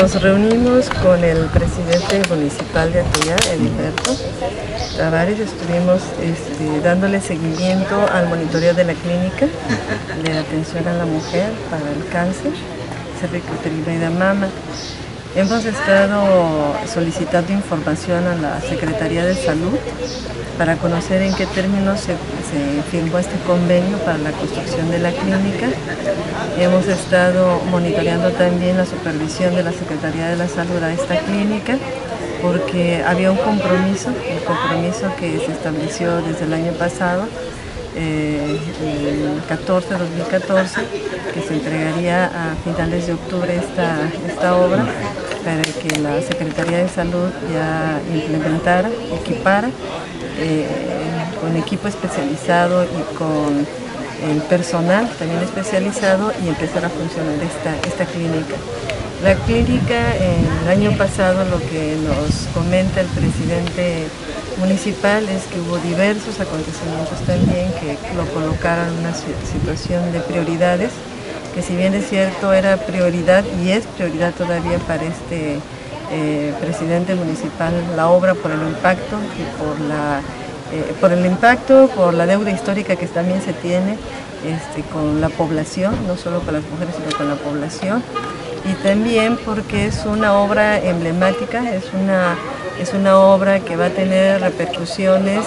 Nos reunimos con el presidente municipal de Atoyá, Edilberto Tavares, estuvimos este, dándole seguimiento al monitoreo de la clínica de atención a la mujer para el cáncer, cervicuterina y de mama. Hemos estado solicitando información a la Secretaría de Salud para conocer en qué términos se, firmó este convenio para la construcción de la clínica. Hemos estado monitoreando también la supervisión de la Secretaría de la Salud a esta clínica porque había un compromiso, el compromiso que se estableció desde el año pasado eh, el 14, 2014, que se entregaría a finales de octubre esta obra para que la Secretaría de Salud ya implementara, equipara eh, con equipo especializado y con el personal también especializado y empezar a funcionar esta, esta clínica. La clínica, el año pasado lo que nos comenta el presidente municipal es que hubo diversos acontecimientos también que lo colocaron en una situación de prioridades, que si bien es cierto era prioridad y es prioridad todavía para este eh, presidente municipal la obra por el impacto y por la eh, por el impacto, por la deuda histórica que también se tiene este, con la población, no solo con las mujeres, sino con la población. Y también porque es una obra emblemática, es una, es una obra que va a tener repercusiones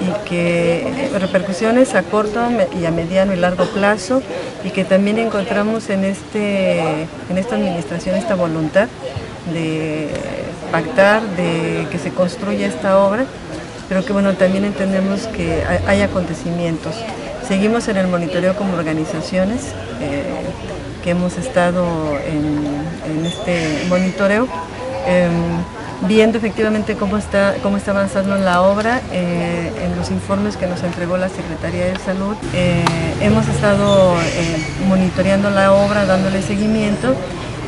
y que repercusiones a corto y a mediano y largo plazo y que también encontramos en, este, en esta administración esta voluntad de pactar, de que se construya esta obra, pero que bueno, también entendemos que hay, acontecimientos. Seguimos en el monitoreo como organizaciones. Eh, que hemos estado en, este monitoreo, em, viendo efectivamente cómo está, cómo está avanzando la obra eh, en los informes que nos entregó la Secretaría de Salud. Eh, hemos estado eh, monitoreando la obra, dándole seguimiento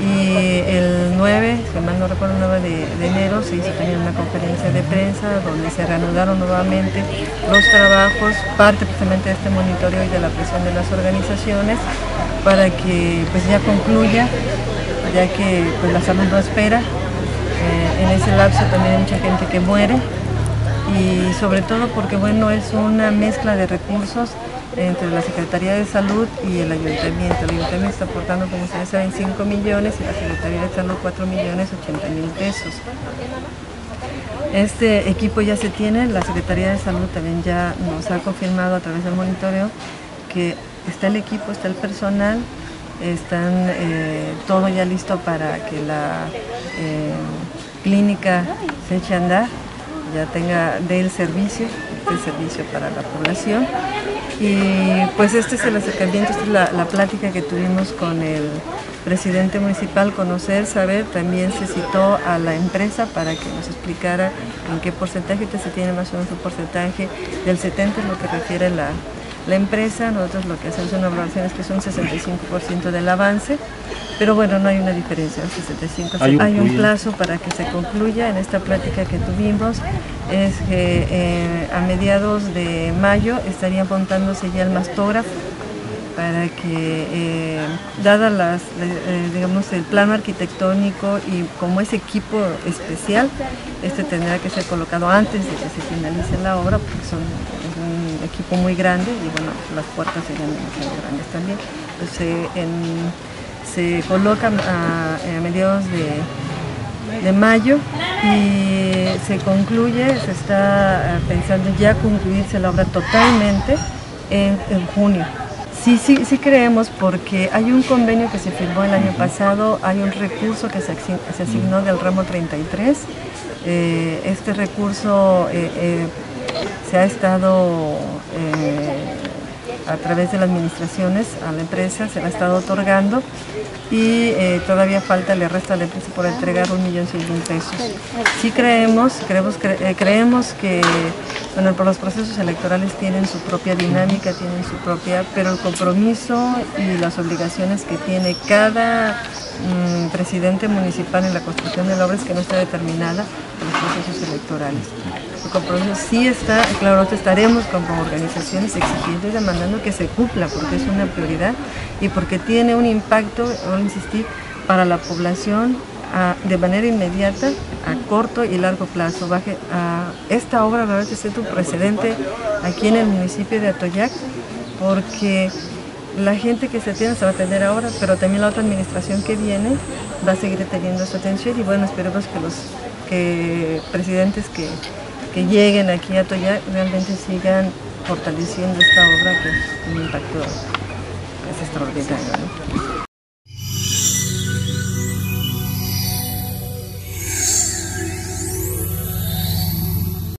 y el 9, si mal no recuerdo, el 9 de, enero se hizo también una conferencia de prensa donde se reanudaron nuevamente los trabajos, parte precisamente de este monitoreo y de la presión de las organizaciones para que pues ya concluya, ya que pues la salud no espera. En ese lapso también hay mucha gente que muere y sobre todo porque bueno es una mezcla de recursos entre la Secretaría de Salud y el Ayuntamiento. El Ayuntamiento está aportando, como ustedes saben, 5 millones y la Secretaría de Salud 4 millones 80 mil pesos. Este equipo ya se tiene, la Secretaría de Salud también ya nos ha confirmado a través del monitoreo que está el equipo, está el personal, están eh, todo ya listo para que la eh, clínica se eche a andar, ya tenga del servicio, el servicio para la población. Y pues este es el acercamiento, esta es la, plática que tuvimos con el presidente municipal, conocer, saber, también se citó a la empresa para que nos explicara en qué porcentaje, se tiene más o menos un porcentaje del 70 en lo que refiere la, la empresa, nosotros lo que hacemos en una evaluación es que es un 65% del avance, pero bueno, no hay una diferencia, 65%. Hay un, plazo para que se concluya en esta plática que tuvimos, es que eh, a mediados de mayo estaría montándose ya el mastógrafo para que, eh, dada las, eh, digamos, el plano arquitectónico y como es equipo especial, este tendrá que ser colocado antes de que se finalice la obra, porque son un equipo muy grande y bueno, las puertas serían demasiado grandes también. se colocan a, mediados de, mayo y se concluye, se está eh, pensando ya concluirse la obra totalmente en, junio. Sí, sí, sí creemos porque hay un convenio que se firmó el año pasado, hay un recurso que se, asignó del ramo 33. Eh, este recurso eh, se ha estado eh, a través de las administraciones a la empresa, se la ha estado otorgando y eh, todavía falta, le resta a la empresa por entregar un millón cien mil pesos. Sí creemos, creemos, eh, creemos que bueno, los procesos electorales tienen su propia dinámica, tienen su propia, pero el compromiso y las obligaciones que tiene cada mm, presidente municipal en la construcción de la obra es que no está determinada por los procesos electorales compromiso sí está, claro, estaremos como organizaciones exigiendo y demandando que se cumpla porque es una prioridad y porque tiene un impacto, voy a insistir, para la población de manera inmediata, a corto y largo plazo. Baje, a esta obra va a ser un precedente aquí en el municipio de Atoyac, porque la gente que se atiende se va a atender ahora, pero también la otra administración que viene va a seguir teniendo esa atención y bueno, esperemos que los que presidentes que, que lleguen aquí a Atoyac realmente sigan fortaleciendo esta obra que es un impacto es extraordinario.